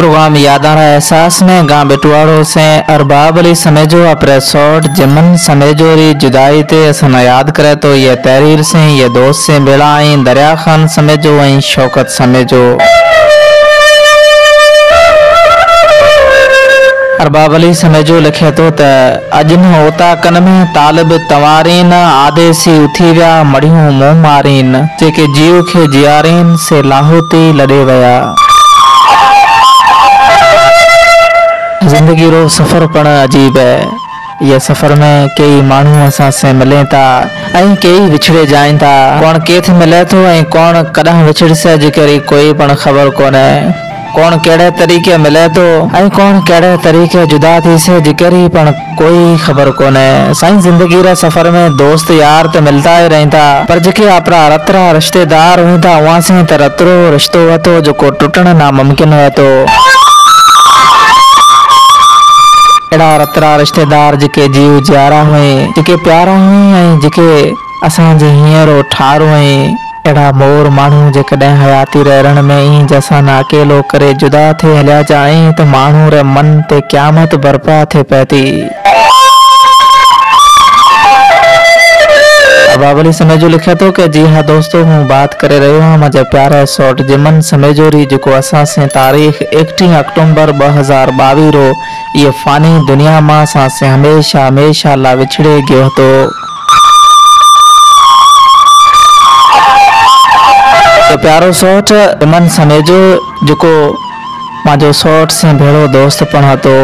Programme यादारा एहसास में गां बेटुआड़ो से अरबाब अली समेजो अपरे सौट, जमन समेजो री जुदाई ते असन याद करे तो ये तहरीर से, ये दोस्त से बेड़ा आई दरिया खान समेजो ऐं शौकत समेजो। अरबाब अली समेजो लिखे त अॼु न ओता कन में तालिब तवारीन आदेसी उथी विया मड़ियूं मुंहुं मारीन, जेके जीव खे जियारीन, से लाहौती लॾे विया। ज़िंदगी रो सफ़र पण अजीब है। ये सफ़र में कई माण्हू असां से मिले था ऐं कई विछड़े जाइनि था कौन केथ मिले थो ऐं कौन कॾहिं विछड़िसे जे करे कोई पण ख़बर कोन्हे कौन कहिड़े तरीक़े मिले थो ऐं कौन कहिड़े तरीक़े जुदा थी से जे करी पण कोई ख़बर कोन्हे साईं ज़िंदगी रे सफ़र में दोस्त यार त मिलता ई रहंदा पर जेके आपरा रतरा रिश्तेदार हूंदा उहां त रतरो रिश्तो वतो जेको टुटण नामुमकिन हुए थो अहिड़ा रतरा रिश्तेदार जेके जीव जियारा हुई जेके प्यारा हुई ऐं जेके असांजे ठार हुई अहिड़ा मोर माण्हू जेकॾहिं हयाती रहण में ई जसां न अकेलो करे जुदा थिए हलिया जाए, त माण्हू रे मन ते क़यामत बर्पा थिए पए थी बाबली समेजो लिखे तो कि जी हाँ दोस्तों, हूँ बात करे रहियो मज़ा प्यार प्यारा शॉट जिमन समय जो असा से तारीख़ एकटी अक्टूबर ब हज़ार बवी रो, ये फानी दुनिया में असां से हमेशा हमेशा ला विछड़े गो तो प्यारो सौट इमन समेजो जो मुझो सौट से भेड़ो दोस्त पढ़ा तो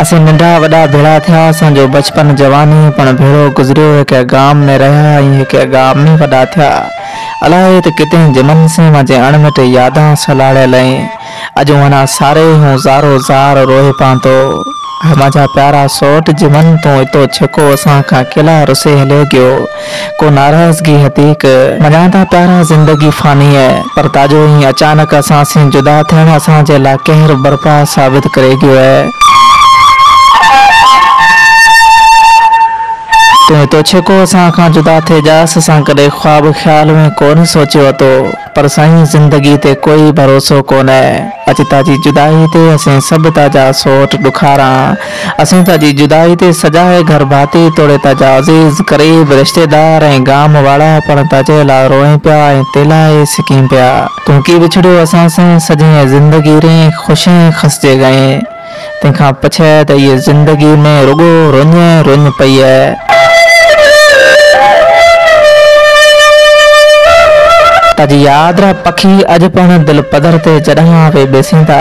असीं नंढा वॾा भेड़ा थिया, असांजो बचपन जवानी, पण भेड़ो गुज़रियो हिकु गाम में रहिया ऐं हिकु गाम में वॾा थिया। अलाए त किथे जमन से मुंहिंजे अणमिट यादां सलाड़ियल आहिनि अॼु अञा सारे हूँ ज़ारो ज़ार रोए पां थो मुंहिंजा प्यारा सौट जिमन तूं हितो छिको असां खां किला रुसे हलियो गयो। को नाराज़गी हतीक। मञा था प्यारा ज़िंदगी फ़ानी है पर ताजो ही अचानक असां से जुदा थियण असांजे लाइ कहर बर्पा साबित करे गयो है तो हितो छिको असां जुदा थे जास असां कॾहिं ख़्वाब ख़्याल में कोन सोचियो હતો पर साईं ज़िंदगी ते कोई भरोसो कोन्हे अॼु ताजी जुदाई ते असीं सभु ताज़ा सोट ॾुखारा। असीं ताजी जुदाई ते सजाए घर भाती तोड़े ताज़ा अज़ीज़ क़रीब रिश्तेदार ऐं गाम वारा पण ताजे लाइ रोए पिया ऐं तेलाए सिकी पिया। तूं की विछड़ियो असां सां, सॼी ज़िंदगी रे ख़ुशी खसजे गए। तंहिंखां पुछे त इहे ज़िंदगी में रुगो रुञ रुञ पई आहे ताजी याद रा पखी अॼु पण दिल पधर ते जॾहिं वे बेसींदा।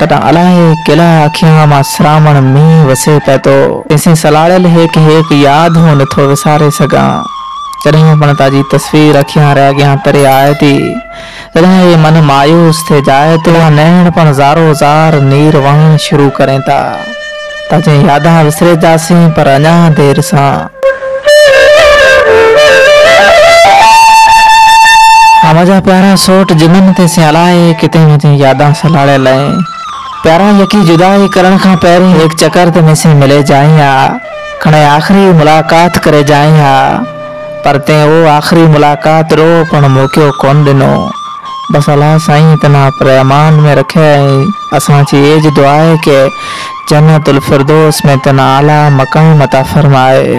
तॾहिं अलाए किला अखियाँ माँ श्रावण मींहुं वसे पिए थो तेसीं सलाड़ियल हेक हेक यादि नथो विसारे सघां। जॾहिं पण ताजी तस्वीर अखियाँ रे अॻियाँ तरे आए थी तॾहिं हे मन मायूस थे जाए थो नैण पण ज़ारो ज़ार नीर वहण शुरू करें था ताजे यादां विसरे जासीं पर अञा देर सां। मुंहिंजा प्यारा सोट जिमन ते सियालाए किथे मुंहिंजी यादां सलाड़ियल आहिनि प्यारा यकी जुदाई करण खां पहिरीं हिकु चकर ते मूंसे मिले जाई हा खणे आख़िरी मुलाक़ात करे जाई पर तंहिं उहो आख़िरी मुलाक़ात रो पण मौक़ो कोन ॾिनो बसि अलाह साईं तना पर में रखे ऐं असांजी एज दुआ आहे जन्नतुल फिरदोस में तना आला मकाम अता फरमाए।